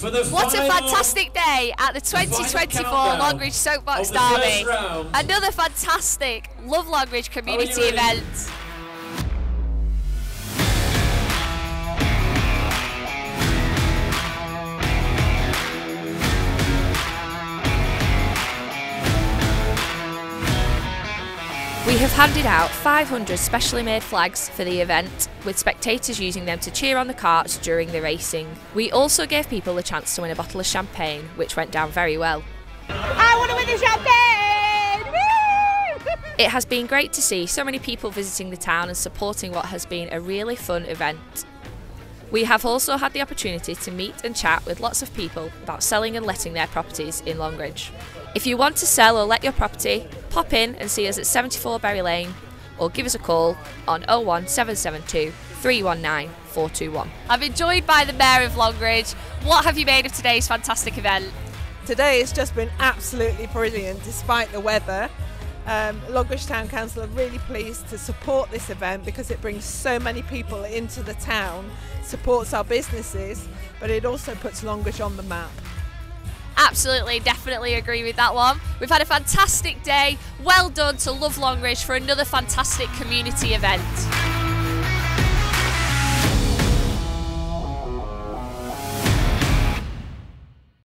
For the What a fantastic day at the 2024 Longridge Soapbox of the first Derby. Another fantastic Love Longridge community event. We have handed out 500 specially made flags for the event, with spectators using them to cheer on the carts during the racing. We also gave people a chance to win a bottle of champagne, which went down very well. I want to win the champagne! Woo! It has been great to see so many people visiting the town and supporting what has been a really fun event. We have also had the opportunity to meet and chat with lots of people about selling and letting their properties in Longridge. If you want to sell or let your property, pop in and see us at 74 Berry Lane or give us a call on 01772 319 421. I'm enjoyed by the Mayor of Longridge. What have you made of today's fantastic event? Today has just been absolutely brilliant despite the weather. Um, Longridge Town Council are really pleased to support this event because it brings so many people into the town, supports our businesses, but it also puts Longridge on the map. Absolutely, definitely agree with that one. We've had a fantastic day. Well done to Love Longridge for another fantastic community event.